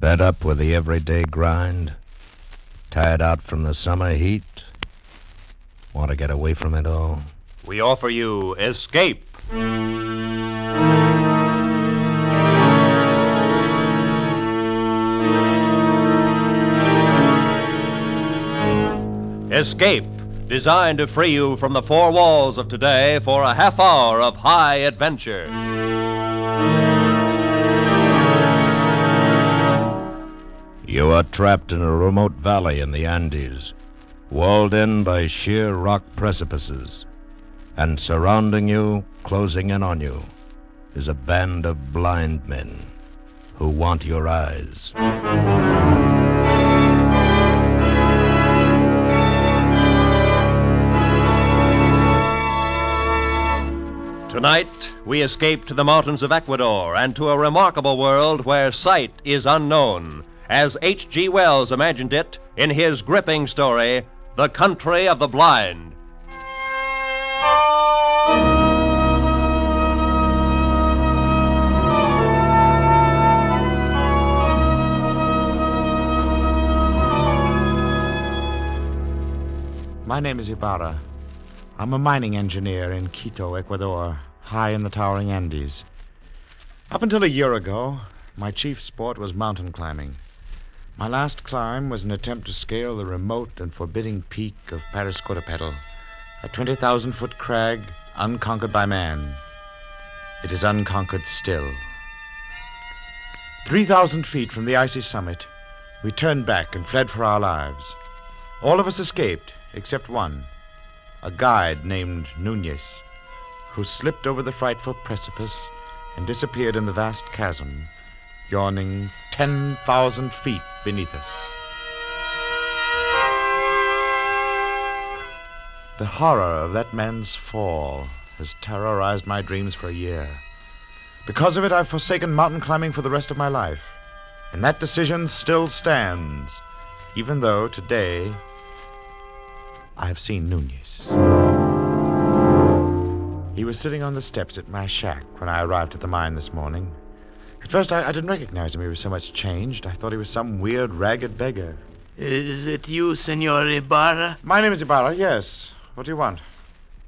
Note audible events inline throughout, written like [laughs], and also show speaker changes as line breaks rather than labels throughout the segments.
Fed up with the everyday grind? Tired out from the summer heat? Want to get away from it all?
We offer you Escape. Escape, designed to free you from the four walls of today for a half hour of high adventure.
You are trapped in a remote valley in the Andes, walled in by sheer rock precipices. And surrounding you, closing in on you, is a band of blind men who want your eyes.
Tonight, we escape to the mountains of Ecuador and to a remarkable world where sight is unknown, as H.G. Wells imagined it in his gripping story, The Country of the Blind.
My name is Ibarra. I'm a mining engineer in Quito, Ecuador, high in the towering Andes. Up until a year ago, my chief sport was mountain climbing. My last climb was an attempt to scale the remote and forbidding peak of Parascotopetl, a 20,000 foot crag unconquered by man. It is unconquered still. 3,000 feet from the icy summit, we turned back and fled for our lives. All of us escaped, except one, a guide named Nunez, who slipped over the frightful precipice and disappeared in the vast chasm, yawning 10,000 feet beneath us. The horror of that man's fall has terrorized my dreams for a year. Because of it, I've forsaken mountain climbing for the rest of my life. And that decision still stands, even though today I have seen Nunez. He was sitting on the steps at my shack when I arrived at the mine this morning. At first, I, I didn't recognize him. He was so much changed. I thought he was some weird, ragged beggar.
Is it you, Senor Ibarra?
My name is Ibarra, yes. What do you want?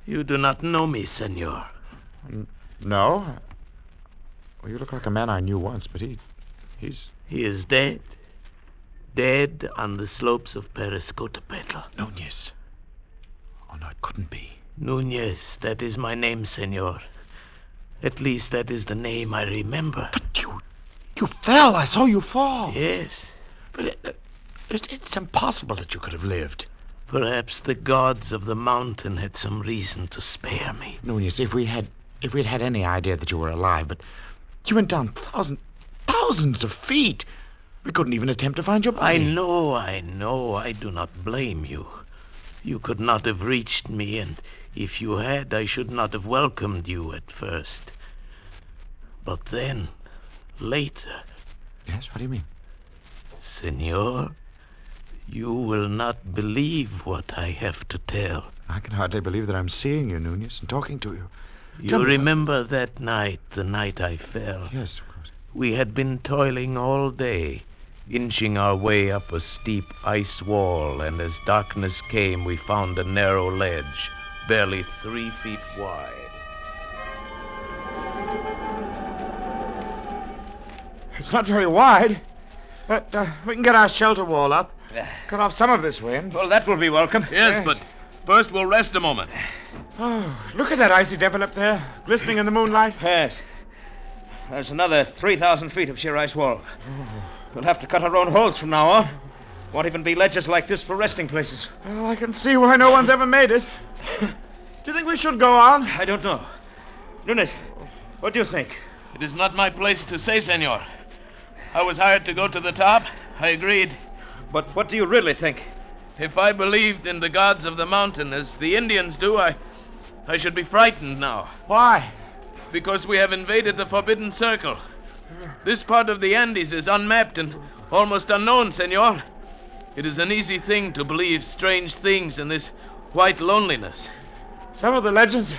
You do not know me, Senor.
No? Well, you look like a man I knew once, but he. he's.
He is dead. Dead on the slopes of Parascotopetl.
Nunez. Oh, no, it couldn't be.
Nunez, that is my name, Senor. At least that is the name I remember.
But you. you fell. I saw you fall.
Yes.
But it, uh, it, it's impossible that you could have lived.
Perhaps the gods of the mountain had some reason to spare me.
Nunez, if we had. if we'd had any idea that you were alive, but you went down thousands. thousands of feet. We couldn't even attempt to find your body.
I know, I know. I do not blame you. You could not have reached me, and if you had, I should not have welcomed you at first. But then, later.
Yes, what do you mean?
Senor, you will not believe what I have to tell.
I can hardly believe that I'm seeing you, Nunez, and talking to you.
You
Tell me-
remember that night, the night I fell?
Yes, of course.
We had been toiling all day, inching our way up a steep ice wall, and as darkness came, we found a narrow ledge, barely three feet wide.
It's not very wide, but uh, we can get our shelter wall up. Cut off some of this wind.
Well, that will be welcome. Yes,
Yes.
but first we'll rest a moment.
Oh, look at that icy devil up there, glistening in the moonlight.
Yes. There's another 3,000 feet of sheer ice wall. We'll have to cut our own holes from now on. Won't even be ledges like this for resting places.
Well, I can see why no one's ever made it. [laughs] Do you think we should go on?
I don't know. Nunez, what do you think?
It is not my place to say, senor. I was hired to go to the top. I agreed.
But what do you really think?
If I believed in the gods of the mountain as the Indians do, I. I should be frightened now.
Why?
Because we have invaded the Forbidden Circle. This part of the Andes is unmapped and almost unknown, senor. It is an easy thing to believe strange things in this white loneliness.
Some of the legends, are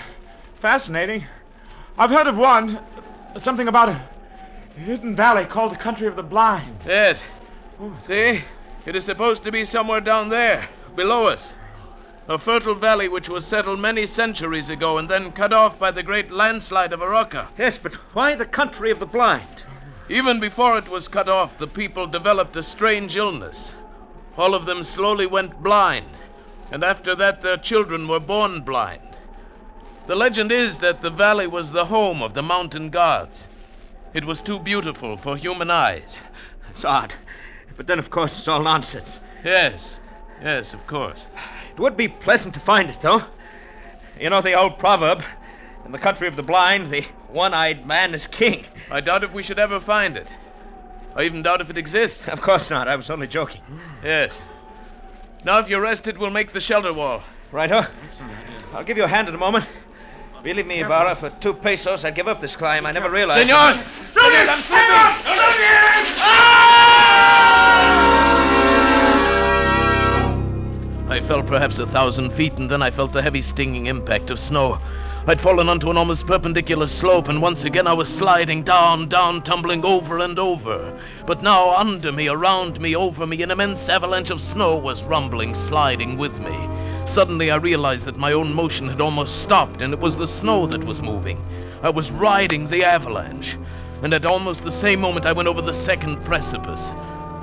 fascinating. I've heard of one, something about a hidden valley called the Country of the Blind.
Yes. Oh. See? It is supposed to be somewhere down there, below us. A fertile valley which was settled many centuries ago and then cut off by the great landslide of Araka.
Yes, but why the country of the blind?
Even before it was cut off, the people developed a strange illness. All of them slowly went blind, and after that, their children were born blind. The legend is that the valley was the home of the mountain gods. It was too beautiful for human eyes.
It's odd. But then, of course, it's all nonsense.
Yes, yes, of course.
It would be pleasant to find it, though. You know the old proverb in the country of the blind, the one eyed man is king.
I doubt if we should ever find it. I even doubt if it exists.
Of course not. I was only joking.
Yes. Now, if you're rested, we'll make the shelter wall.
Right, huh? I'll give you a hand in a moment. Believe me, Ibarra, for two pesos, I'd give up this climb. I never realized.
Senor! Senor, I'm slipping! Ah! I fell perhaps a thousand feet, and then I felt the heavy stinging impact of snow. I'd fallen onto an almost perpendicular slope, and once again I was sliding down, down, tumbling over and over. But now, under me, around me, over me, an immense avalanche of snow was rumbling, sliding with me. Suddenly, I realized that my own motion had almost stopped, and it was the snow that was moving. I was riding the avalanche. And at almost the same moment, I went over the second precipice.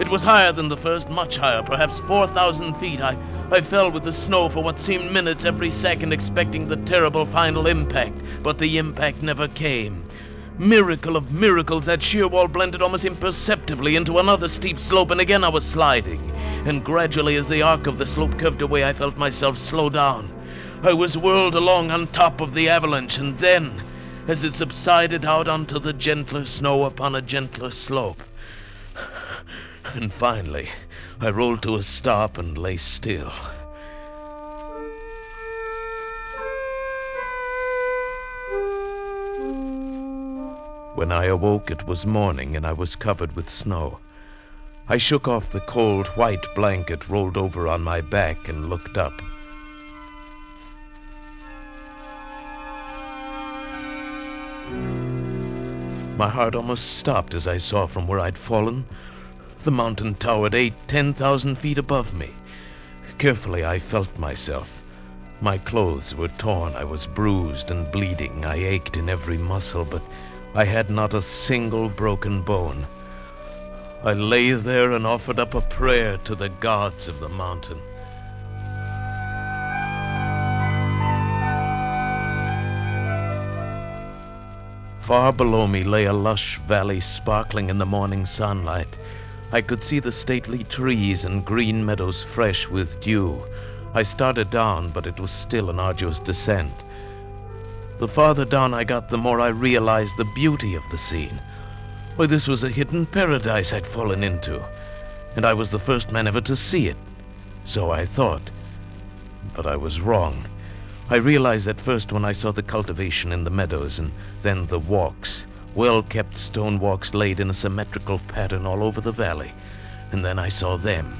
It was higher than the first, much higher, perhaps 4,000 feet. I, I fell with the snow for what seemed minutes every second, expecting the terrible final impact, but the impact never came. Miracle of miracles, that sheer wall blended almost imperceptibly into another steep slope, and again I was sliding. And gradually, as the arc of the slope curved away, I felt myself slow down. I was whirled along on top of the avalanche, and then, as it subsided out onto the gentler snow upon a gentler slope, [sighs] and finally, I rolled to a stop and lay still. When I awoke, it was morning and I was covered with snow. I shook off the cold white blanket rolled over on my back and looked up. My heart almost stopped as I saw from where I'd fallen. The mountain towered eight, ten thousand feet above me. Carefully, I felt myself. My clothes were torn. I was bruised and bleeding. I ached in every muscle, but I had not a single broken bone. I lay there and offered up a prayer to the gods of the mountain. Far below me lay a lush valley sparkling in the morning sunlight. I could see the stately trees and green meadows fresh with dew. I started down, but it was still an arduous descent. The farther down I got, the more I realized the beauty of the scene. Why, this was a hidden paradise I'd fallen into, and I was the first man ever to see it. So I thought. But I was wrong. I realized that first when I saw the cultivation in the meadows, and then the walks, well kept stone walks laid in a symmetrical pattern all over the valley. And then I saw them.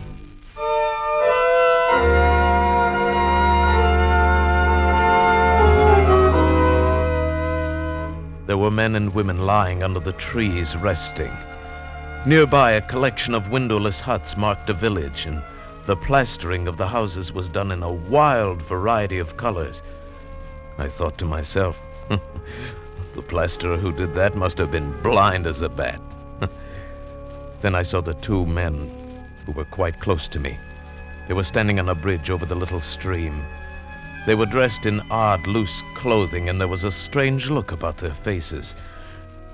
There were men and women lying under the trees resting. Nearby, a collection of windowless huts marked a village, and the plastering of the houses was done in a wild variety of colors. I thought to myself, [laughs] hmm, the plasterer who did that must have been blind as a bat. [laughs] then I saw the two men who were quite close to me. They were standing on a bridge over the little stream. They were dressed in odd, loose clothing, and there was a strange look about their faces.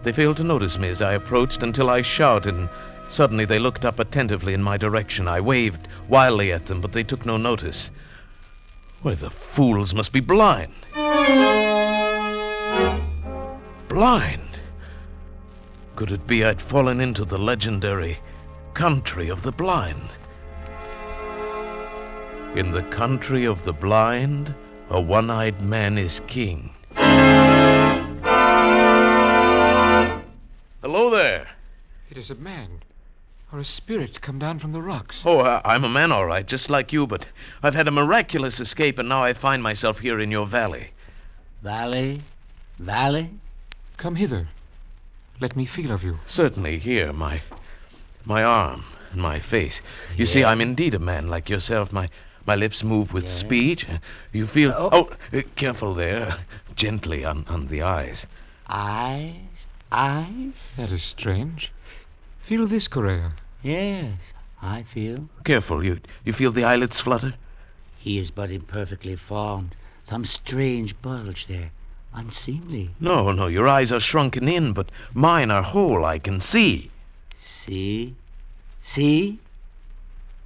They failed to notice me as I approached until I shouted, and suddenly they looked up attentively in my direction. I waved wildly at them, but they took no notice. Why, the fools must be blind. Blind? Could it be I'd fallen into the legendary country of the blind? In the country of the blind, a one eyed man is king. Hello there.
It is a man or a spirit come down from the rocks.
Oh, I- I'm a man, all right, just like you, but I've had a miraculous escape, and now I find myself here in your valley.
Valley? Valley?
Come hither. Let me feel of you.
Certainly, here, my my arm and my face. You see, I'm indeed a man like yourself. My my lips move with speech. You feel. Oh, uh, careful there. Gently on, on the eyes.
Eyes? Eyes?
That is strange. Feel this, Correa.
Yes, I feel.
Careful. You you feel the eyelids flutter?
He is but imperfectly formed. Some strange bulge there. Unseemly.
No, no, your eyes are shrunken in, but mine are whole. I can see.
See? See?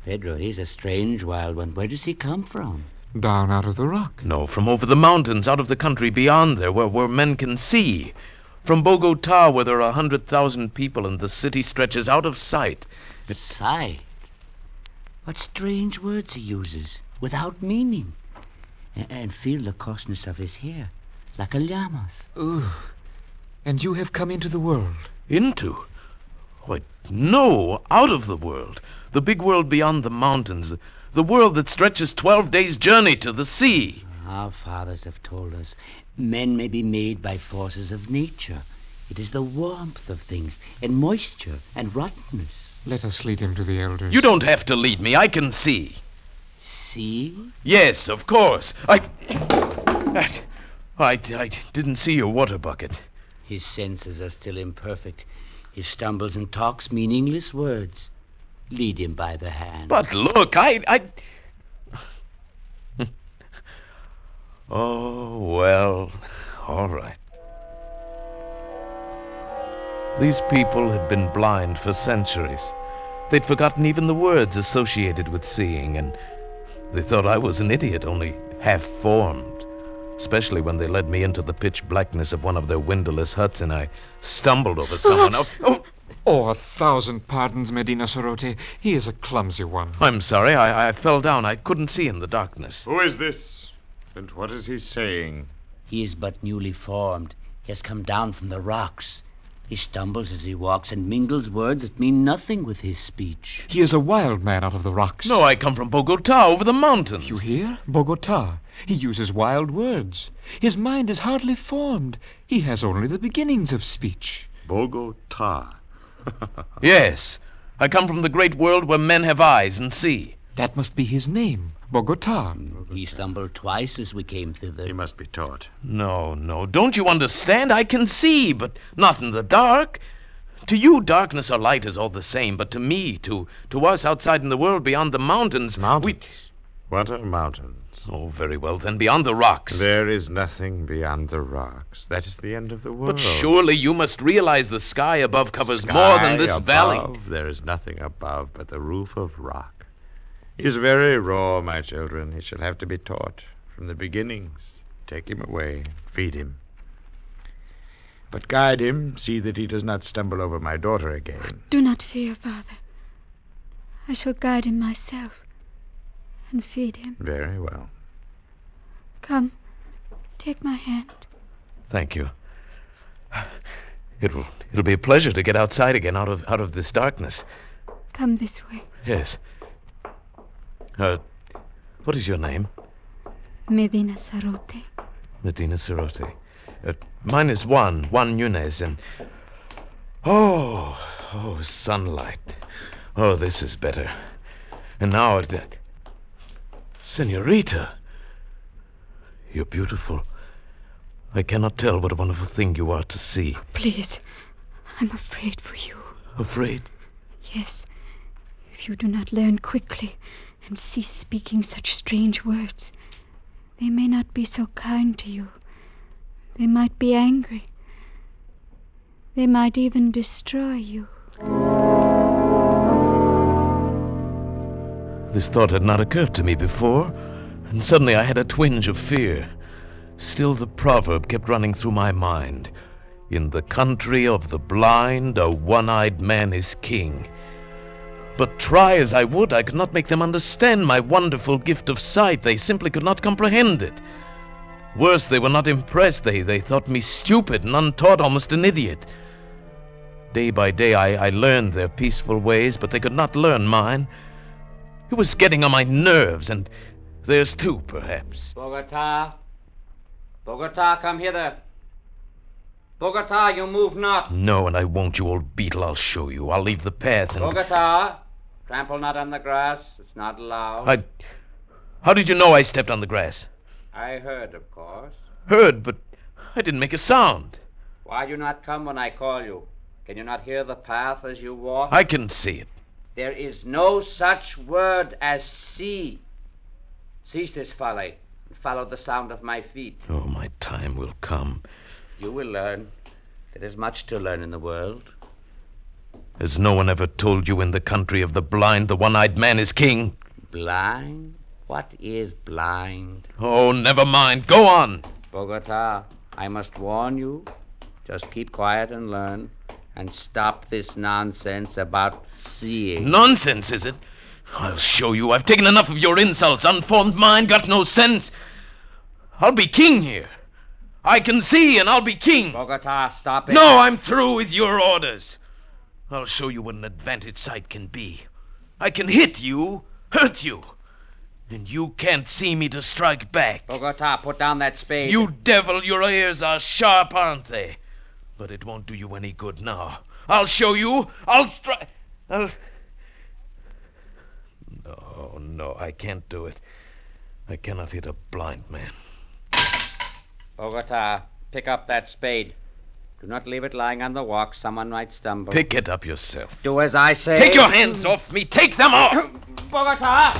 Pedro, he's a strange wild one. Where does he come from?
Down out of the rock.
No, from over the mountains, out of the country beyond there, where, where men can see. From Bogota, where there are a hundred thousand people and the city stretches out of sight.
Sight. What strange words he uses, without meaning. And feel the coarseness of his hair, like a llama's.
Ugh. And you have come into the world.
Into? Why, no, out of the world. The big world beyond the mountains. The, the world that stretches 12 days' journey to the sea.
Our fathers have told us men may be made by forces of nature. It is the warmth of things, and moisture, and rottenness.
Let us lead him to the elders.
You don't have to lead me. I can see.
See?
Yes, of course. I. I, I, I didn't see your water bucket.
His senses are still imperfect. He stumbles and talks meaningless words. Lead him by the hand.
But look, I. I... [laughs] oh, well, all right. These people had been blind for centuries. They'd forgotten even the words associated with seeing, and they thought I was an idiot, only half formed. Especially when they led me into the pitch blackness of one of their windowless huts and I stumbled over someone. Oh, oh,
Oh, a thousand pardons, Medina Sarote. He is a clumsy one.
I'm sorry, I, I fell down. I couldn't see in the darkness.
Who is this? And what is he saying?
He is but newly formed. He has come down from the rocks. He stumbles as he walks and mingles words that mean nothing with his speech.
He is a wild man out of the rocks.
No, I come from Bogota, over the mountains.
You hear? Bogota. He uses wild words. His mind is hardly formed. He has only the beginnings of speech.
Bogota. [laughs]
Yes, I come from the great world where men have eyes and see.
That must be his name, Bogota.
He stumbled twice as we came thither.
He must be taught.
No, no, don't you understand? I can see, but not in the dark. To you, darkness or light is all the same, but to me, to to us outside in the world beyond the mountains,
Mountains? What are mountains?
Oh, very well, then beyond the rocks.
There is nothing beyond the rocks. That is the end of the world.
But surely you must realize the sky above covers more than
Sky
this valley.
There is nothing above but the roof of rock. He is very raw, my children. He shall have to be taught from the beginnings. Take him away, feed him. But guide him, see that he does not stumble over my daughter again.
Do not fear, Father. I shall guide him myself and feed him.
Very well.
Come, take my hand.
Thank you. It'll it'll be a pleasure to get outside again out of out of this darkness.
Come this way.
Yes. Uh, what is your name?
Medina Sarote.
Medina Sarote. Uh, mine is Juan, Juan Nunez, and. Oh, oh, sunlight. Oh, this is better. And now it. Senorita! You're beautiful. I cannot tell what a wonderful thing you are to see.
Please, I'm afraid for you.
Afraid?
Yes, if you do not learn quickly and cease speaking such strange words, they may not be so kind to you. They might be angry. They might even destroy you.
This thought had not occurred to me before, and suddenly I had a twinge of fear. Still, the proverb kept running through my mind In the country of the blind, a one eyed man is king. But try as I would, I could not make them understand my wonderful gift of sight. They simply could not comprehend it. Worse, they were not impressed. They, they thought me stupid and untaught, almost an idiot. Day by day, I, I learned their peaceful ways, but they could not learn mine. It was getting on my nerves, and theirs too, perhaps.
Bogota. Bogota, come hither. Bogota, you move not.
No, and I won't, you old beetle. I'll show you. I'll leave the path and.
Bogota, trample not on the grass. It's not allowed.
I. How did you know I stepped on the grass?
I heard, of course.
Heard, but I didn't make a sound.
Why do you not come when I call you? Can you not hear the path as you walk?
I can see it.
There is no such word as see. Cease this folly and follow the sound of my feet.
Oh, my time will come.
You will learn. There is much to learn in the world.
Has no one ever told you in the country of the blind the one eyed man is king?
Blind? What is blind?
Oh, never mind. Go on.
Bogota, I must warn you. Just keep quiet and learn. And stop this nonsense about seeing.
Nonsense, is it? I'll show you. I've taken enough of your insults. Unformed mind, got no sense. I'll be king here. I can see, and I'll be king.
Bogota, stop it.
No, I'm through with your orders. I'll show you what an advantage sight can be. I can hit you, hurt you, and you can't see me to strike back.
Bogota, put down that spade.
You devil, your ears are sharp, aren't they? But it won't do you any good now. I'll show you. I'll strike. I'll. No, no, I can't do it. I cannot hit a blind man.
Bogota, pick up that spade. Do not leave it lying on the walk. Someone might stumble.
Pick it up yourself.
Do as I say.
Take your hands off me. Take them off. [clears throat]
Bogota!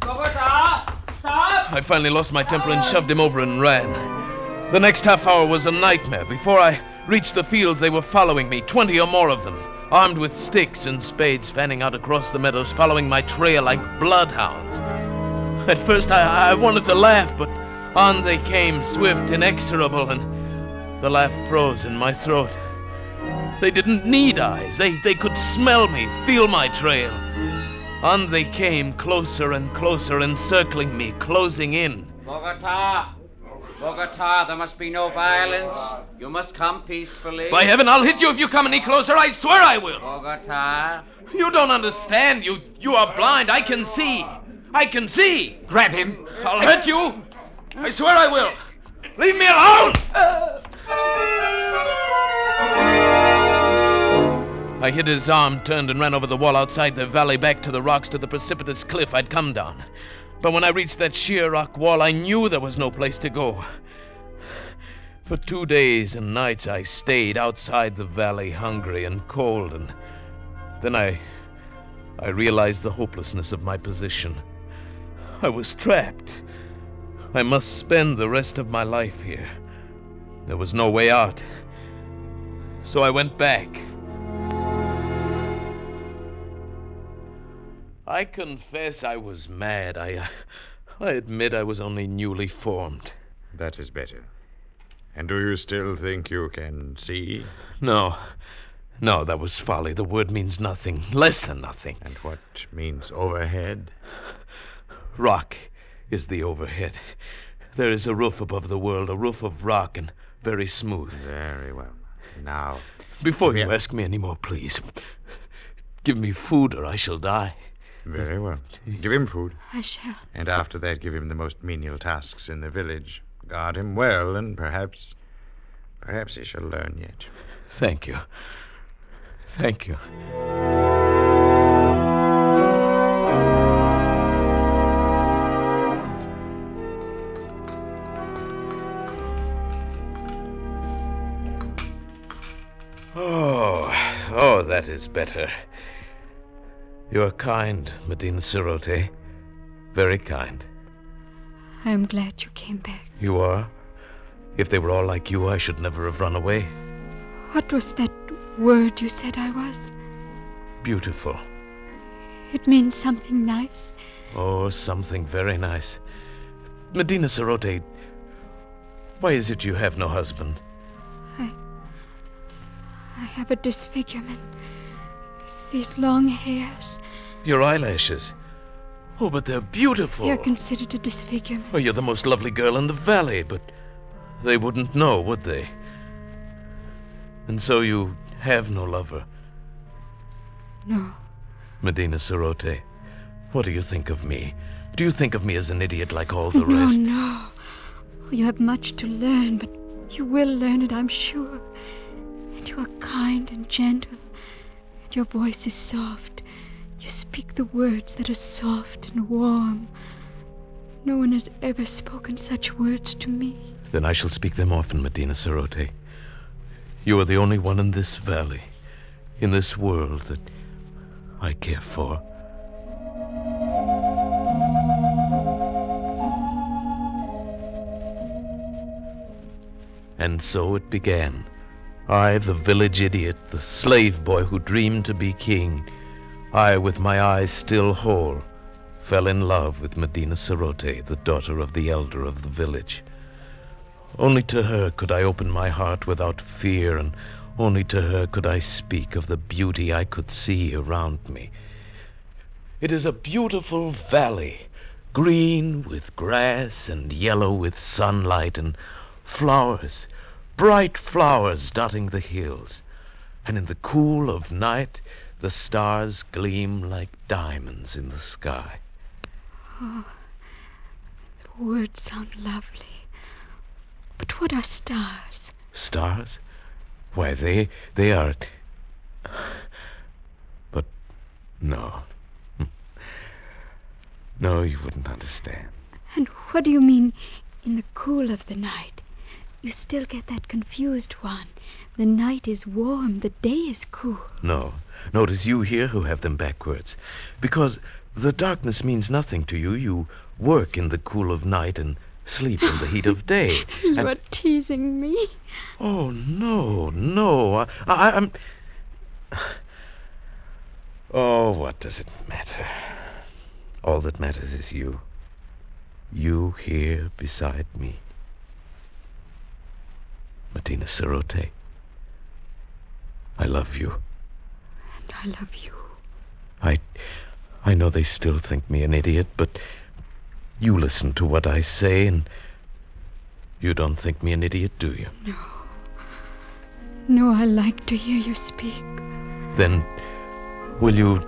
Bogota! Stop!
I finally lost my temper and shoved him over and ran. The next half hour was a nightmare. Before I reached the fields, they were following me, 20 or more of them, armed with sticks and spades, fanning out across the meadows, following my trail like bloodhounds. At first, I, I wanted to laugh, but on they came, swift, inexorable, and the laugh froze in my throat. They didn't need eyes. They, they could smell me, feel my trail. On they came, closer and closer, encircling me, closing in.
Bogota! Bogota, there must be no violence. You must come peacefully.
By heaven, I'll hit you if you come any closer. I swear I will.
Bogota.
You don't understand. You you are blind. I can see. I can see.
Grab him.
I'll hurt you. I swear I will. Leave me alone. I hit his arm, turned, and ran over the wall outside the valley back to the rocks to the precipitous cliff I'd come down. But when I reached that sheer rock wall, I knew there was no place to go. For two days and nights I stayed outside the valley, hungry and cold, and then I. I realized the hopelessness of my position. I was trapped. I must spend the rest of my life here. There was no way out. So I went back. I confess I was mad. I. uh, I admit I was only newly formed.
That is better. And do you still think you can see?
No. No, that was folly. The word means nothing. Less than nothing.
And what means overhead?
Rock is the overhead. There is a roof above the world, a roof of rock and very smooth.
Very well. Now,
Before you ask me any more, please, give me food or I shall die.
Very well. Give him food.
I shall.
And after that, give him the most menial tasks in the village. Guard him well, and perhaps. Perhaps he shall learn yet.
Thank you. Thank you. Oh, oh, that is better. You are kind, Medina Sarote. Very kind.
I am glad you came back.
You are? If they were all like you, I should never have run away.
What was that word you said I was?
Beautiful.
It means something nice.
Oh, something very nice. Medina Sarote, why is it you have no husband?
I. I have a disfigurement. These long hairs.
Your eyelashes. Oh, but they're beautiful.
They are considered a disfigurement.
Oh, you're the most lovely girl in the valley, but they wouldn't know, would they? And so you have no lover,
No.
Medina Sarote. What do you think of me? Do you think of me as an idiot like all the
no,
rest?
no. You have much to learn, but You will learn it, I'm sure. And you are kind and gentle. Your voice is soft. You speak the words that are soft and warm. No one has ever spoken such words to me.
Then I shall speak them often, Medina Sarote. You are the only one in this valley, in this world that I care for. And so it began. I, the village idiot, the slave boy who dreamed to be king, I, with my eyes still whole, fell in love with Medina Sarote, the daughter of the elder of the village. Only to her could I open my heart without fear, and only to her could I speak of the beauty I could see around me. It is a beautiful valley, green with grass and yellow with sunlight and flowers, bright flowers dotting the hills. And in the cool of night, the stars gleam like diamonds in the sky.
Oh, the words sound lovely. But what are stars?
Stars? Why, they they are. But no. [laughs] No, you wouldn't understand.
And what do you mean, in the cool of the night? You still get that confused one. The night is warm, the day is cool.
No, no, it is you here who have them backwards. Because the darkness means nothing to you. You work in the cool of night and sleep in the heat of day. [laughs]
you
and...
are teasing me.
Oh, no, no. I, I, I'm. Oh, what does it matter? All that matters is you. You here beside me. Medina Sarote. I love you.
And I love you.
I. I know they still think me an idiot, but you listen to what I say, and you don't think me an idiot, do you?
No. No, I like to hear you speak.
Then will you.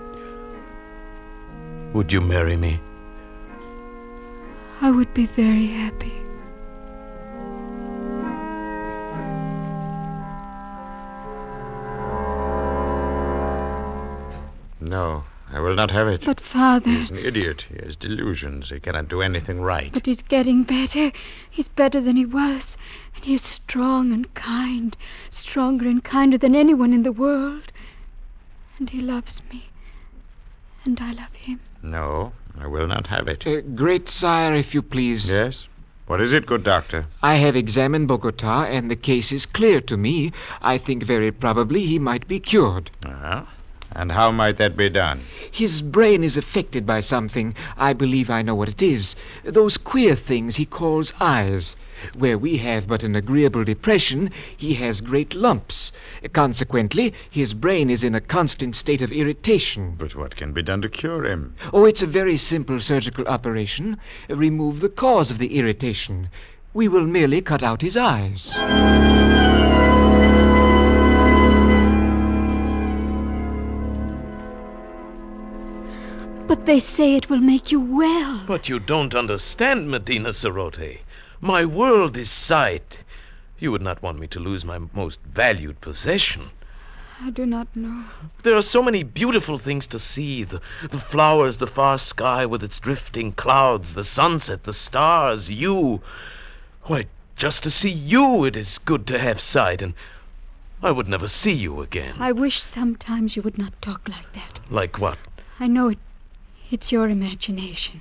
Would you marry me?
I would be very happy.
No, I will not have it.
But, Father.
He's an idiot. He has delusions. He cannot do anything right.
But he's getting better. He's better than he was. And he is strong and kind. Stronger and kinder than anyone in the world. And he loves me. And I love him.
No, I will not have it.
Uh, great sire, if you please.
Yes? What is it, good doctor?
I have examined Bogota, and the case is clear to me. I think very probably he might be cured.
Uh-huh. And how might that be done?
His brain is affected by something. I believe I know what it is. Those queer things he calls eyes. Where we have but an agreeable depression, he has great lumps. Consequently, his brain is in a constant state of irritation.
But what can be done to cure him?
Oh, it's a very simple surgical operation. Remove the cause of the irritation. We will merely cut out his eyes.
They say it will make you well.
But you don't understand, Medina Sarote. My world is sight. You would not want me to lose my most valued possession.
I do not know.
There are so many beautiful things to see the, the flowers, the far sky with its drifting clouds, the sunset, the stars, you. Why, just to see you, it is good to have sight, and I would never see you again.
I wish sometimes you would not talk like that.
Like what?
I know it. It's your imagination.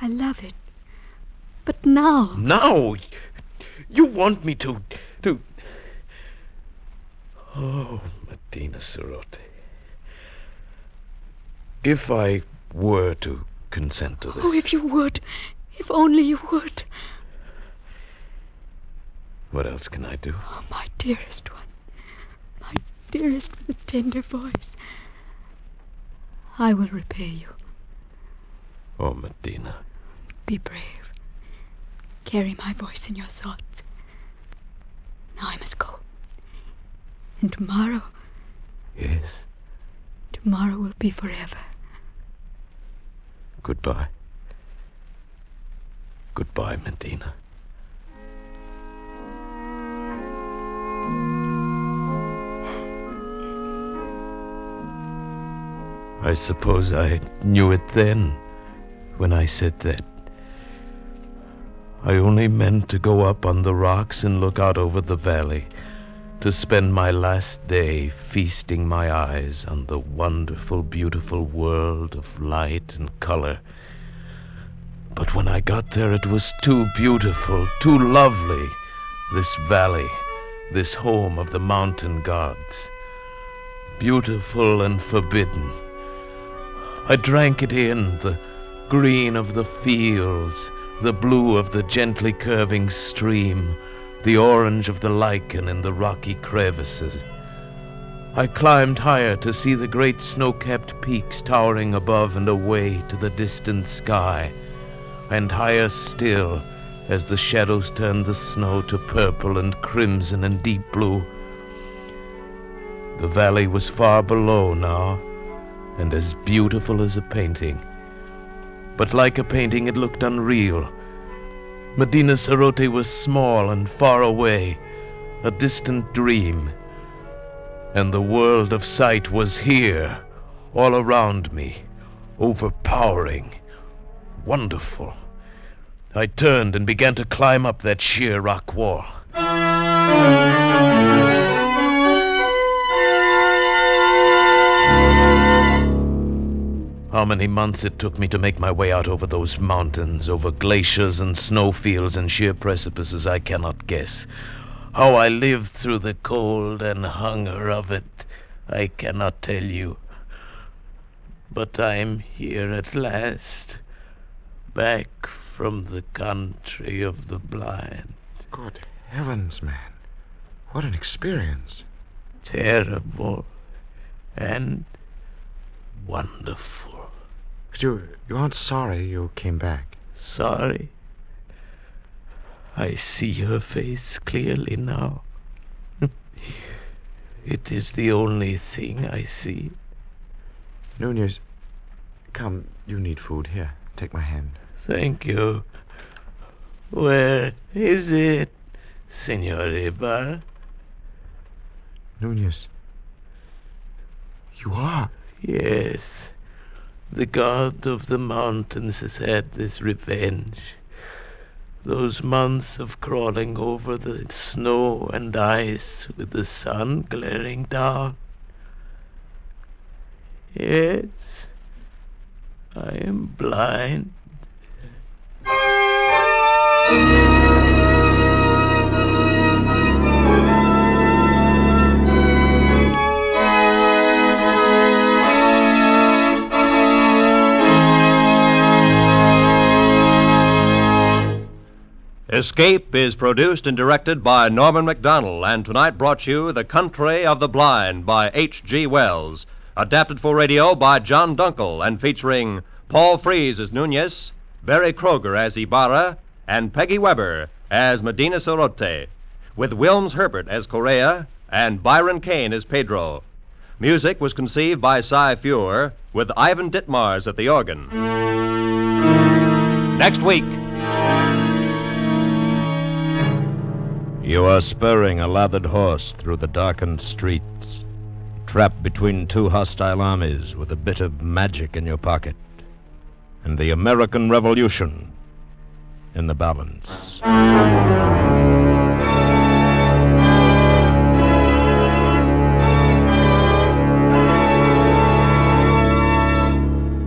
I love it. But now.
Now? You want me to. to. Oh, Medina Sarote. If I were to consent to this.
Oh, if you would. If only you would.
What else can I do?
Oh, my dearest one. My dearest with a tender voice. I will repay you.
Oh, Medina.
Be brave. Carry my voice in your thoughts. Now I must go. And tomorrow.
Yes.
Tomorrow will be forever.
Goodbye. Goodbye, Medina. I suppose I knew it then when I said that. I only meant to go up on the rocks and look out over the valley, to spend my last day feasting my eyes on the wonderful, beautiful world of light and color. But when I got there, it was too beautiful, too lovely, this valley, this home of the mountain gods. Beautiful and forbidden. I drank it in, the green of the fields, the blue of the gently curving stream, the orange of the lichen in the rocky crevices. I climbed higher to see the great snow-capped peaks towering above and away to the distant sky, and higher still as the shadows turned the snow to purple and crimson and deep blue. The valley was far below now, and as beautiful as a painting. But like a painting, it looked unreal. Medina Sarote was small and far away, a distant dream. And the world of sight was here, all around me, overpowering, wonderful. I turned and began to climb up that sheer rock wall. How many months it took me to make my way out over those mountains, over glaciers and snowfields and sheer precipices, I cannot guess. How I lived through the cold and hunger of it, I cannot tell you. But I'm here at last, back from the country of the blind.
Good heavens, man. What an experience.
Terrible and wonderful.
But you, you aren't sorry you came back.
Sorry. I see her face clearly now. [laughs] it is the only thing I see.
Nunez, come, you need food. Here, take my hand.
Thank you. Where is it, Senor Ibar?
Nunez, you are.
Yes. The god of the mountains has had this revenge. Those months of crawling over the snow and ice with the sun glaring down. Yes, I am blind.
Escape is produced and directed by Norman Macdonnell, and tonight brought you The Country of the Blind by H.G. Wells, adapted for radio by John Dunkel, and featuring Paul Frees as Nunez, Berry Kroeger as Ibarra, and Peggy Webber as Medina Sarote, with Wilms Herbert as Correa and Byron Kane as Pedro. Music was conceived by Cy Feuer, with Ivan Ditmars at the organ. Next week.
You are spurring a lathered horse through the darkened streets, trapped between two hostile armies with a bit of magic in your pocket, and the American Revolution in the balance.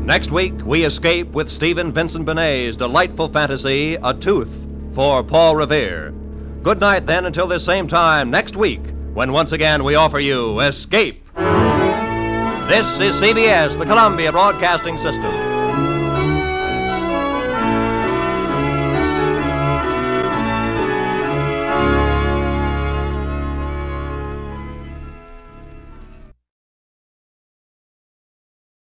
Next week, we escape with Stephen Vincent Benet's delightful fantasy, A Tooth, for Paul Revere. Good night, then, until this same time next week, when once again we offer you Escape. This is CBS, the Columbia Broadcasting System.